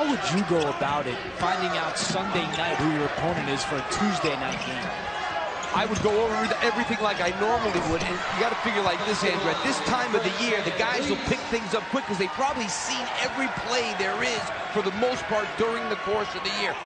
How would you go about it, finding out Sunday night who your opponent is for a Tuesday night game? I would go over everything like I normally would, and you got to figure like this, Andrew. At this time of the year, the guys will pick things up quick because they've probably seen every play there is for the most part during the course of the year.